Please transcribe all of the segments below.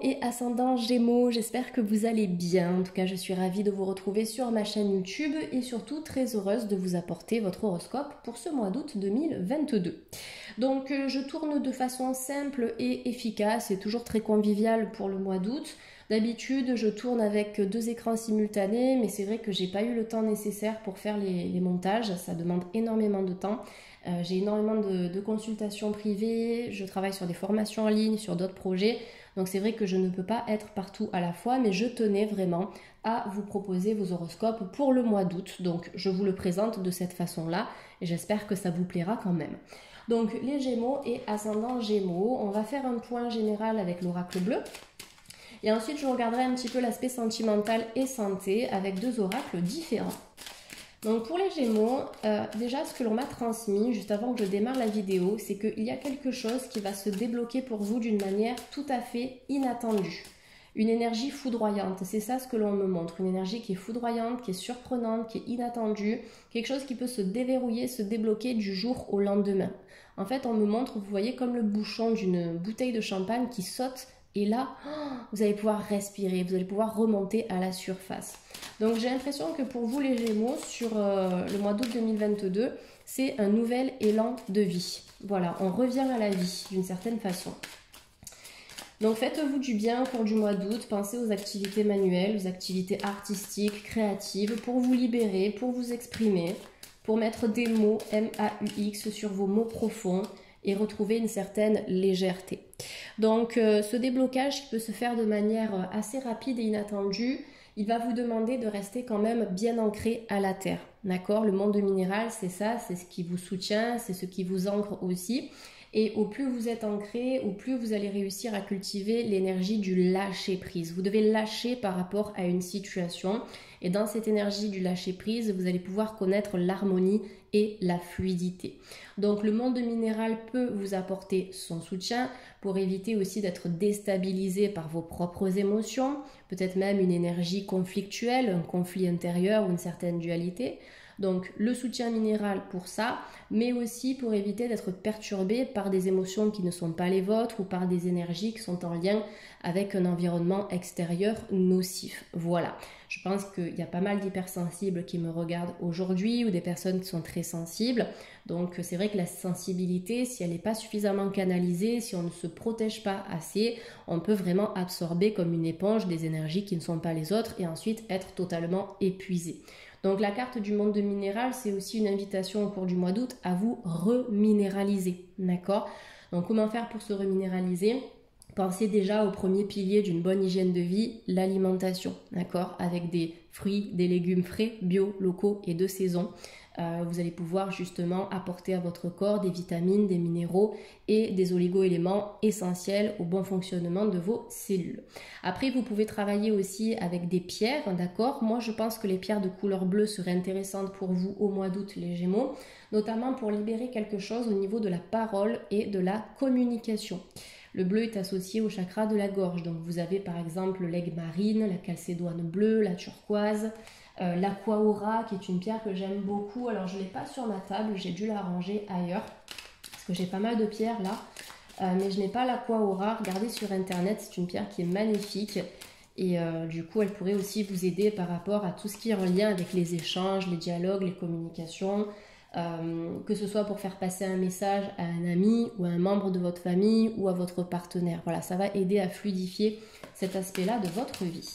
Et ascendant Gémeaux, j'espère que vous allez bien. En tout cas, je suis ravie de vous retrouver sur ma chaîne YouTube et surtout très heureuse de vous apporter votre horoscope pour ce mois d'août 2022. Donc, euh, je tourne de façon simple et efficace et toujours très conviviale pour le mois d'août. D'habitude, je tourne avec deux écrans simultanés, mais c'est vrai que j'ai pas eu le temps nécessaire pour faire les, montages. Ça demande énormément de temps. Euh, j'ai énormément de, consultations privées, je travaille sur des formations en ligne, sur d'autres projets. Donc c'est vrai que je ne peux pas être partout à la fois, mais je tenais vraiment à vous proposer vos horoscopes pour le mois d'août. Donc je vous le présente de cette façon-là et j'espère que ça vous plaira quand même. Donc les Gémeaux et ascendant Gémeaux, on va faire un point général avec l'oracle bleu. Et ensuite, je regarderai un petit peu l'aspect sentimental et santé avec deux oracles différents. Donc pour les Gémeaux, euh, déjà ce que l'on m'a transmis juste avant que je démarre la vidéo, c'est qu'il y a quelque chose qui va se débloquer pour vous d'une manière tout à fait inattendue. Une énergie foudroyante, c'est ça ce que l'on me montre, une énergie qui est foudroyante, qui est surprenante, qui est inattendue, quelque chose qui peut se déverrouiller, se débloquer du jour au lendemain. En fait, on me montre, vous voyez, comme le bouchon d'une bouteille de champagne qui saute et là, vous allez pouvoir respirer, vous allez pouvoir remonter à la surface. Donc j'ai l'impression que pour vous les Gémeaux, sur euh, le mois d'août 2022, c'est un nouvel élan de vie. Voilà, on revient à la vie d'une certaine façon. Donc faites-vous du bien au cours du mois d'août, pensez aux activités manuelles, aux activités artistiques, créatives, pour vous libérer, pour vous exprimer, pour mettre des mots M-A-U-X sur vos mots profonds, et retrouver une certaine légèreté. Donc euh, ce déblocage qui peut se faire de manière euh, assez rapide et inattendue, il va vous demander de rester quand même bien ancré à la terre. D'accord? Le monde minéral, c'est ça, c'est ce qui vous soutient, c'est ce qui vous ancre aussi. Et au plus vous êtes ancré, au plus vous allez réussir à cultiver l'énergie du lâcher prise. Vous devez lâcher par rapport à une situation. Et dans cette énergie du lâcher prise, vous allez pouvoir connaître l'harmonie et la fluidité. Donc le monde minéral peut vous apporter son soutien pour éviter aussi d'être déstabilisé par vos propres émotions, peut-être même une énergie conflictuelle, un conflit intérieur ou une certaine dualité. Donc le soutien minéral pour ça, mais aussi pour éviter d'être perturbé par des émotions qui ne sont pas les vôtres ou par des énergies qui sont en lien avec un environnement extérieur nocif. Voilà. Je pense qu'il y a pas mal d'hypersensibles qui me regardent aujourd'hui ou des personnes qui sont très sensibles. Donc c'est vrai que la sensibilité, si elle n'est pas suffisamment canalisée, si on ne se protège pas assez, on peut vraiment absorber comme une éponge des énergies qui ne sont pas les autres et ensuite être totalement épuisé. Donc la carte du monde de minéral, c'est aussi une invitation au cours du mois d'août à vous reminéraliser. D'accord? Donc comment faire pour se reminéraliser? Pensez déjà au premier pilier d'une bonne hygiène de vie, l'alimentation, d'accord? Avec des fruits, des légumes frais, bio, locaux et de saison. Euh, vous allez pouvoir justement apporter à votre corps des vitamines, des minéraux et des oligo-éléments essentiels au bon fonctionnement de vos cellules. Après, vous pouvez travailler aussi avec des pierres, d'accord? Moi, je pense que les pierres de couleur bleue seraient intéressantes pour vous au mois d'août, les Gémeaux, notamment pour libérer quelque chose au niveau de la parole et de la communication. Le bleu est associé au chakra de la gorge. Donc vous avez par exemple l'aigle marine, la calcédoine bleue, la turquoise, euh, qui est une pierre que j'aime beaucoup. Alors je ne l'ai pas sur ma table, j'ai dû la ranger ailleurs parce que j'ai pas mal de pierres là. Euh, mais je n'ai pas l'aquaora. Regardez sur internet, c'est une pierre qui est magnifique. Et euh, du coup, elle pourrait aussi vous aider par rapport à tout ce qui est en lien avec les échanges, les dialogues, les communications, euh, que ce soit pour faire passer un message à un ami ou à un membre de votre famille ou à votre partenaire. Voilà, ça va aider à fluidifier cet aspect-là de votre vie.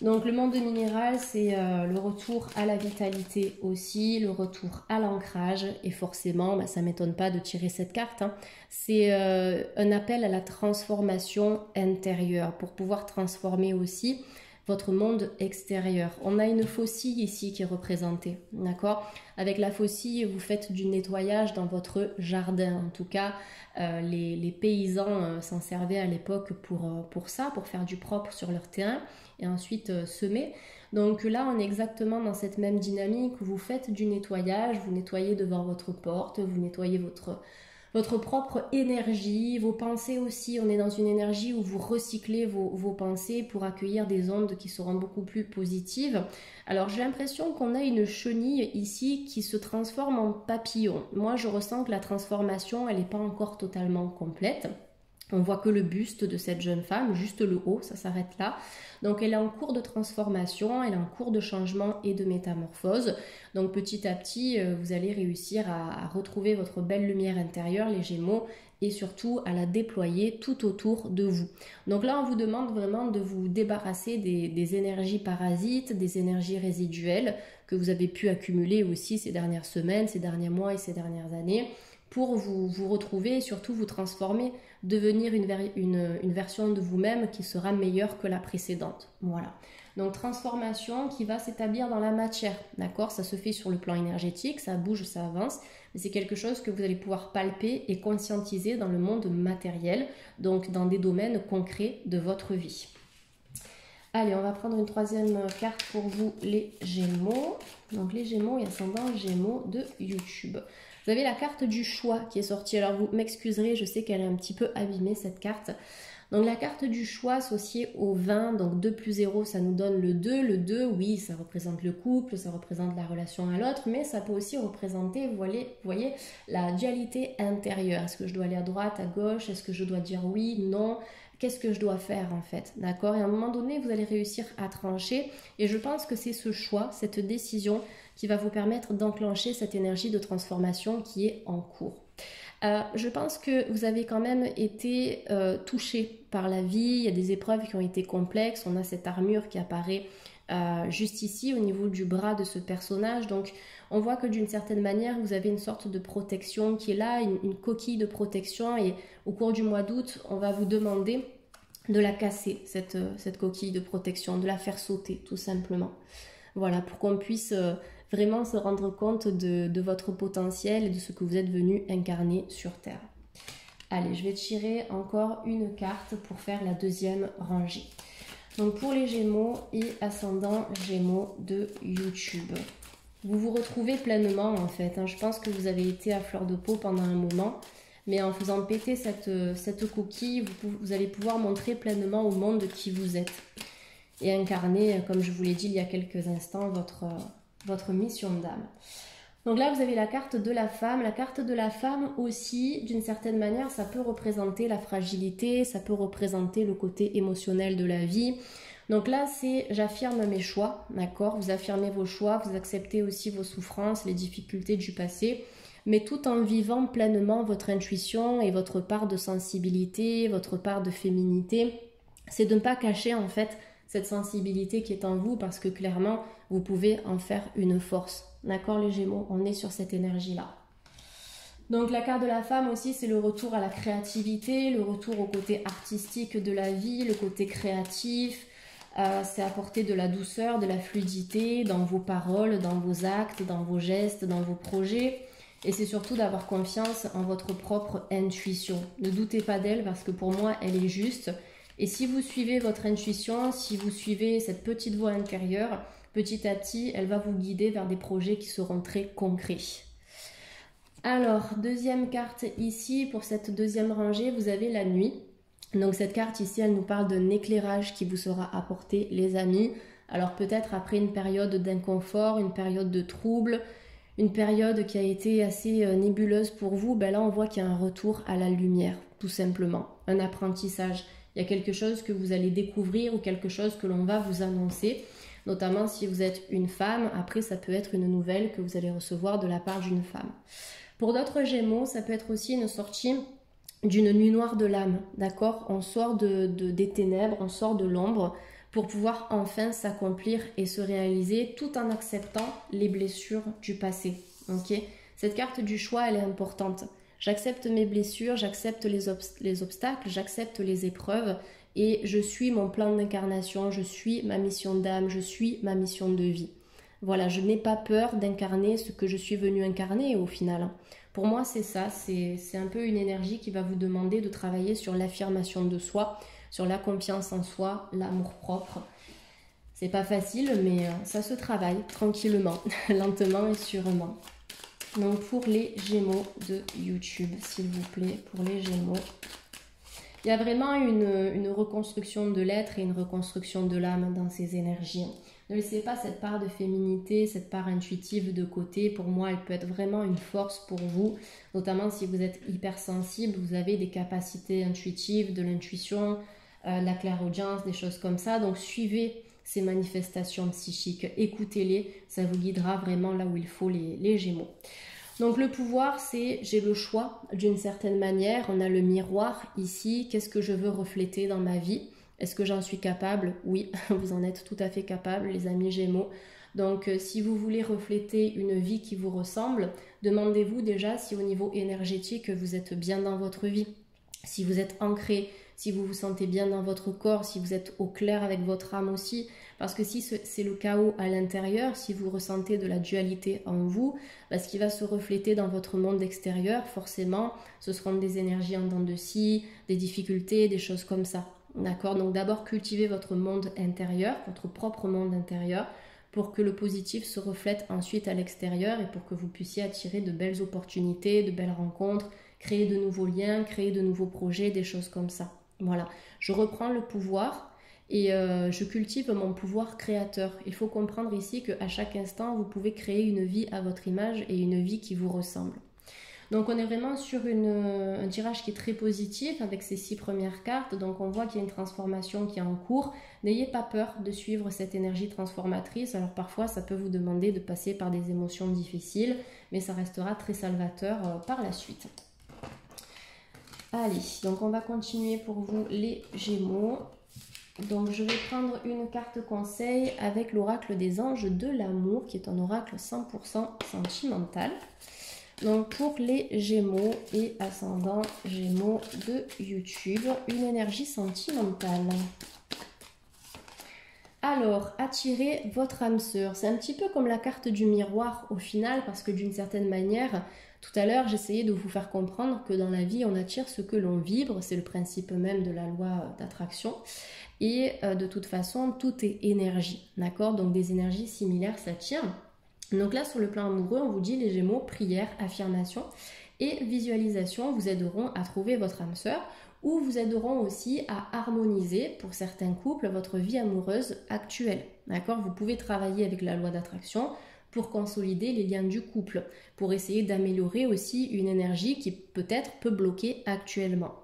Donc le monde minéral, c'est euh, le retour à la vitalité aussi, le retour à l'ancrage. Et forcément, bah, ça ne m'étonne pas de tirer cette carte. Hein. C'est euh, un appel à la transformation intérieure pour pouvoir transformer aussi votre monde extérieur. On a une faucille ici qui est représentée, d'accord? Avec la faucille, vous faites du nettoyage dans votre jardin. En tout cas, euh, les, paysans euh, s'en servaient à l'époque pour, euh, pour ça, pour faire du propre sur leur terrain et ensuite semer. Donc là, on est exactement dans cette même dynamique. Vous faites du nettoyage, vous nettoyez devant votre porte, vous nettoyez votre votre propre énergie, vos pensées aussi. On est dans une énergie où vous recyclez vos, pensées pour accueillir des ondes qui seront beaucoup plus positives. Alors j'ai l'impression qu'on a une chenille ici qui se transforme en papillon. Moi je ressens que la transformation elle n'est pas encore totalement complète. On voit que le buste de cette jeune femme, juste le haut, ça s'arrête là. Donc elle est en cours de transformation, elle est en cours de changement et de métamorphose. Donc petit à petit, euh, vous allez réussir à, retrouver votre belle lumière intérieure, les Gémeaux, et surtout à la déployer tout autour de vous. Donc là, on vous demande vraiment de vous débarrasser des, des énergies parasites, des énergies résiduelles que vous avez pu accumuler aussi ces dernières semaines, ces derniers mois et ces dernières années pour vous, retrouver et surtout vous transformer, devenir une, version de vous-même qui sera meilleure que la précédente. Voilà. Donc transformation qui va s'établir dans la matière, d'accord? Ça se fait sur le plan énergétique, ça bouge, ça avance, mais c'est quelque chose que vous allez pouvoir palper et conscientiser dans le monde matériel, donc dans des domaines concrets de votre vie. Allez, on va prendre une troisième carte pour vous, les Gémeaux. Donc les Gémeaux et ascendant Gémeaux de YouTube. Vous avez la carte du choix qui est sortie. Alors vous m'excuserez, je sais qu'elle est un petit peu abîmée cette carte. Donc la carte du choix associée au 20, donc 2 plus 0, ça nous donne le 2. Le 2, oui, ça représente le couple, ça représente la relation à l'autre, mais ça peut aussi représenter, vous voyez, voyez la dualité intérieure. Est-ce que je dois aller à droite, à gauche? Est-ce que je dois dire oui, non? Qu'est-ce que je dois faire en fait D'accord? Et à un moment donné, vous allez réussir à trancher. Et je pense que c'est ce choix, cette décision qui va vous permettre d'enclencher cette énergie de transformation qui est en cours. Euh, je pense que vous avez quand même été euh, touché par la vie, il y a des épreuves qui ont été complexes, on a cette armure qui apparaît euh, juste ici au niveau du bras de ce personnage, donc on voit que d'une certaine manière vous avez une sorte de protection qui est là, une coquille de protection et au cours du mois d'août on va vous demander de la casser, cette, cette coquille de protection, de la faire sauter tout simplement. Voilà, pour qu'on puisse vraiment se rendre compte de, votre potentiel et de ce que vous êtes venu incarner sur Terre. Allez, je vais tirer encore une carte pour faire la deuxième rangée. Donc pour les Gémeaux et ascendant Gémeaux de YouTube. Vous vous retrouvez pleinement en fait. Hein. Je pense que vous avez été à fleur de peau pendant un moment. Mais en faisant péter cette, coquille, vous, vous allez pouvoir montrer pleinement au monde qui vous êtes. Et incarner, comme je vous l'ai dit il y a quelques instants, votre, votre mission d'âme. Donc là, vous avez la carte de la femme. La carte de la femme aussi, d'une certaine manière, ça peut représenter la fragilité, ça peut représenter le côté émotionnel de la vie. Donc là, c'est j'affirme mes choix, d'accord? Vous affirmez vos choix, vous acceptez aussi vos souffrances, les difficultés du passé, mais tout en vivant pleinement votre intuition et votre part de sensibilité, votre part de féminité. C'est de ne pas cacher en fait cette sensibilité qui est en vous parce que clairement, vous pouvez en faire une force. D'accord les Gémeaux On est sur cette énergie-là. Donc la carte de la femme aussi, c'est le retour à la créativité, le retour au côté artistique de la vie, le côté créatif. Euh, c'est apporter de la douceur, de la fluidité dans vos paroles, dans vos actes, dans vos gestes, dans vos projets. Et c'est surtout d'avoir confiance en votre propre intuition. Ne doutez pas d'elle parce que pour moi, elle est juste. Et si vous suivez votre intuition, si vous suivez cette petite voix intérieure, petit à petit, elle va vous guider vers des projets qui seront très concrets. Alors, deuxième carte ici, pour cette deuxième rangée, vous avez la nuit. Donc cette carte ici, elle nous parle d'un éclairage qui vous sera apporté, les amis. Alors peut-être après une période d'inconfort, une période de trouble, une période qui a été assez euh, nébuleuse pour vous, ben là on voit qu'il y a un retour à la lumière, tout simplement, un apprentissage il y a quelque chose que vous allez découvrir ou quelque chose que l'on va vous annoncer. Notamment si vous êtes une femme, après ça peut être une nouvelle que vous allez recevoir de la part d'une femme. Pour d'autres gémeaux, ça peut être aussi une sortie d'une nuit noire de l'âme, d'accord? On sort de, des ténèbres, on sort de l'ombre pour pouvoir enfin s'accomplir et se réaliser tout en acceptant les blessures du passé. ok? Cette carte du choix, elle est importante. J'accepte mes blessures, j'accepte les, obstacles, j'accepte les épreuves et je suis mon plan d'incarnation, je suis ma mission d'âme, je suis ma mission de vie. Voilà, je n'ai pas peur d'incarner ce que je suis venu incarner au final. Pour moi, c'est ça, c'est un peu une énergie qui va vous demander de travailler sur l'affirmation de soi, sur la confiance en soi, l'amour propre. C'est pas facile, mais euh, ça se travaille tranquillement, lentement et sûrement. Donc pour les Gémeaux de YouTube, s'il vous plaît, pour les Gémeaux. Il y a vraiment une, reconstruction de l'être et une reconstruction de l'âme dans ces énergies. Ne laissez pas cette part de féminité, cette part intuitive de côté. Pour moi, elle peut être vraiment une force pour vous, notamment si vous êtes hypersensible, vous avez des capacités intuitives, de l'intuition, euh, la clairaudience, des choses comme ça. Donc suivez ces manifestations psychiques, écoutez-les, ça vous guidera vraiment là où il faut les, les Gémeaux. Donc le pouvoir, c'est j'ai le choix d'une certaine manière. On a le miroir ici. Qu'est-ce que je veux refléter dans ma vie? Est-ce que j'en suis capable? Oui, vous en êtes tout à fait capable, les amis Gémeaux. Donc euh, si vous voulez refléter une vie qui vous ressemble, demandez-vous déjà si au niveau énergétique vous êtes bien dans votre vie, si vous êtes ancré, si vous vous sentez bien dans votre corps, si vous êtes au clair avec votre âme aussi. Parce que si c'est le chaos à l'intérieur, si vous ressentez de la dualité en vous, bah, ce qui va se refléter dans votre monde extérieur, forcément, ce seront des énergies en dents de scie, des difficultés, des choses comme ça. D'accord? Donc d'abord cultivez votre monde intérieur, votre propre monde intérieur, pour que le positif se reflète ensuite à l'extérieur et pour que vous puissiez attirer de belles opportunités, de belles rencontres, créer de nouveaux liens, créer de nouveaux projets, des choses comme ça. Voilà, je reprends le pouvoir et euh, je cultive mon pouvoir créateur. Il faut comprendre ici qu'à chaque instant, vous pouvez créer une vie à votre image et une vie qui vous ressemble. Donc on est vraiment sur un tirage qui est très positif avec ces six premières cartes. Donc on voit qu'il y a une transformation qui est en cours. N'ayez pas peur de suivre cette énergie transformatrice. Alors parfois ça peut vous demander de passer par des émotions difficiles, mais ça restera très salvateur euh, par la suite. Allez, donc on va continuer pour vous les Gémeaux. Donc je vais prendre une carte conseil avec l'oracle des anges de l'amour qui est un oracle 100% sentimental. Donc pour les Gémeaux et ascendant Gémeaux de YouTube, une énergie sentimentale. Alors, attirez votre âme sœur. C'est un petit peu comme la carte du miroir au final, parce que d'une certaine manière, tout à l'heure, j'essayais de vous faire comprendre que dans la vie, on attire ce que l'on vibre, c'est le principe même de la loi d'attraction. Et euh, de toute façon, tout est énergie, d'accord? Donc des énergies similaires s'attirent. Donc là, sur le plan amoureux, on vous dit les Gémeaux, prière, affirmation et visualisation vous aideront à trouver votre âme sœur ou vous aideront aussi à harmoniser pour certains couples votre vie amoureuse actuelle. D'accord? Vous pouvez travailler avec la loi d'attraction pour consolider les liens du couple, pour essayer d'améliorer aussi une énergie qui peut-être peut bloquer actuellement.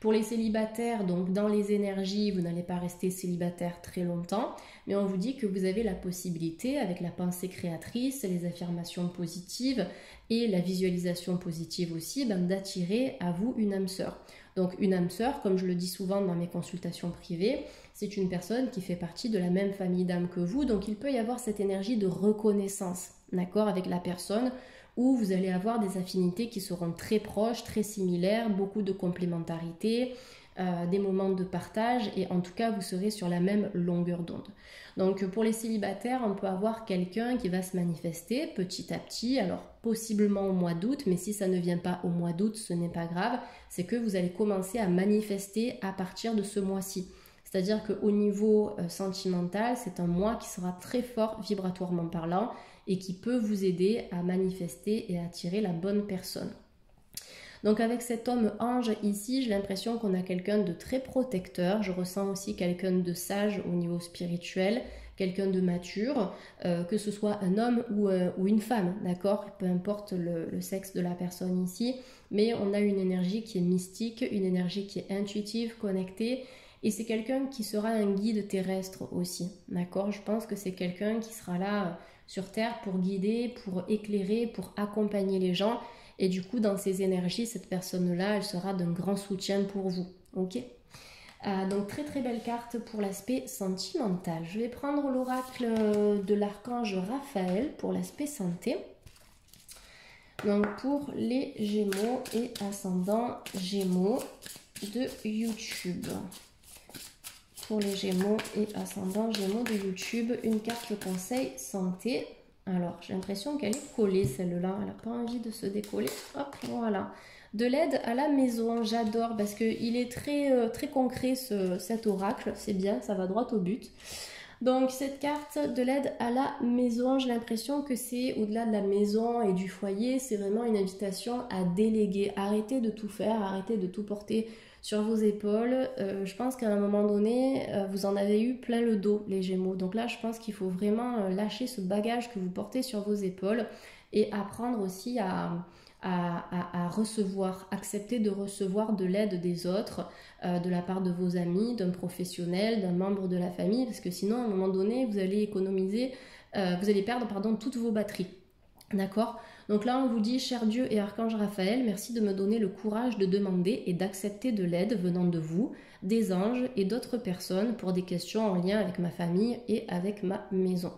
Pour les célibataires, donc dans les énergies, vous n'allez pas rester célibataire très longtemps, mais on vous dit que vous avez la possibilité, avec la pensée créatrice, les affirmations positives et la visualisation positive aussi, ben, d'attirer à vous une âme sœur. Donc une âme sœur, comme je le dis souvent dans mes consultations privées, c'est une personne qui fait partie de la même famille d'âmes que vous, donc il peut y avoir cette énergie de reconnaissance, d'accord, avec la personne, où vous allez avoir des affinités qui seront très proches, très similaires, beaucoup de complémentarité, euh, des moments de partage et en tout cas vous serez sur la même longueur d'onde. Donc pour les célibataires, on peut avoir quelqu'un qui va se manifester petit à petit, alors possiblement au mois d'août, mais si ça ne vient pas au mois d'août, ce n'est pas grave, c'est que vous allez commencer à manifester à partir de ce mois-ci. C'est-à-dire qu'au niveau euh, sentimental, c'est un mois qui sera très fort vibratoirement parlant et qui peut vous aider à manifester et à attirer la bonne personne. Donc avec cet homme ange ici, j'ai l'impression qu'on a quelqu'un de très protecteur. Je ressens aussi quelqu'un de sage au niveau spirituel, quelqu'un de mature, euh, que ce soit un homme ou, euh, une femme, d'accord? Peu importe le, sexe de la personne ici, mais on a une énergie qui est mystique, une énergie qui est intuitive, connectée. Et c'est quelqu'un qui sera un guide terrestre aussi, d'accord? Je pense que c'est quelqu'un qui sera là sur Terre pour guider, pour éclairer, pour accompagner les gens et du coup, dans ces énergies, cette personne-là, elle sera d'un grand soutien pour vous. Ok? Euh, donc très très belle carte pour l'aspect sentimental. Je vais prendre l'oracle de l'archange Raphaël pour l'aspect santé. Donc pour les Gémeaux et ascendant Gémeaux de YouTube. Pour les Gémeaux et ascendant Gémeaux de YouTube, une carte conseil santé alors, j'ai l'impression qu'elle est collée, celle-là. Elle n'a pas envie de se décoller. Hop, voilà. De l'aide à la maison, j'adore parce qu'il est très, euh, très concret cet oracle. C'est bien, ça va droit au but. Donc cette carte de l'aide à la maison, j'ai l'impression que c'est au-delà de la maison et du foyer, c'est vraiment une invitation à déléguer. Arrêtez de tout faire, arrêtez de tout porter sur vos épaules. Euh, je pense qu'à un moment donné, euh, vous en avez eu plein le dos, les Gémeaux. Donc là, je pense qu'il faut vraiment euh, lâcher ce bagage que vous portez sur vos épaules et apprendre aussi à, recevoir, accepter de recevoir de l'aide des autres, de la part de vos amis, d'un professionnel, d'un membre de la famille, parce que sinon, à un moment donné, vous allez économiser, vous allez perdre pardon, toutes vos batteries. D'accord Donc là, on vous dit, cher Dieu et Archange Raphaël, merci de me donner le courage de demander et d'accepter de l'aide venant de vous, des anges et d'autres personnes pour des questions en lien avec ma famille et avec ma maison.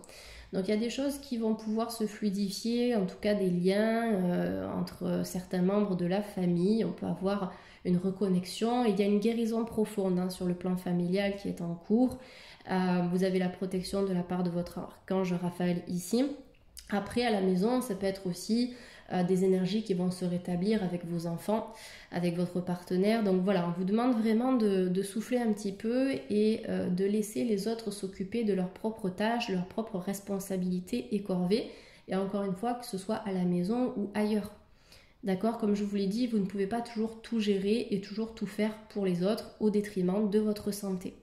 Donc il y a des choses qui vont pouvoir se fluidifier, en tout cas des liens euh, entre certains membres de la famille. On peut avoir une reconnexion. Il y a une guérison profonde hein, sur le plan familial qui est en cours. Euh, vous avez la protection de la part de votre archange Raphaël ici. Après, à la maison, ça peut être aussi euh, des énergies qui vont se rétablir avec vos enfants, avec votre partenaire. Donc voilà, on vous demande vraiment de, souffler un petit peu et euh, de laisser les autres s'occuper de leurs propres tâches, leurs propres responsabilités et corvées. Et encore une fois, que ce soit à la maison ou ailleurs. D'accord? Comme je vous l'ai dit, vous ne pouvez pas toujours tout gérer et toujours tout faire pour les autres au détriment de votre santé.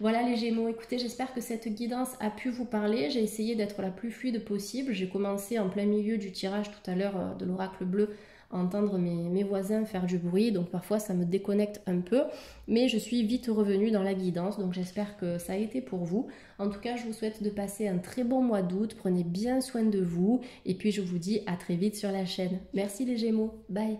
Voilà les Gémeaux, écoutez, j'espère que cette guidance a pu vous parler. J'ai essayé d'être la plus fluide possible. J'ai commencé en plein milieu du tirage tout à l'heure euh, de l'oracle bleu à entendre mes, voisins faire du bruit, donc parfois ça me déconnecte un peu, mais je suis vite revenue dans la guidance, donc j'espère que ça a été pour vous. En tout cas, je vous souhaite de passer un très bon mois d'août, prenez bien soin de vous, et puis je vous dis à très vite sur la chaîne. Merci les Gémeaux, bye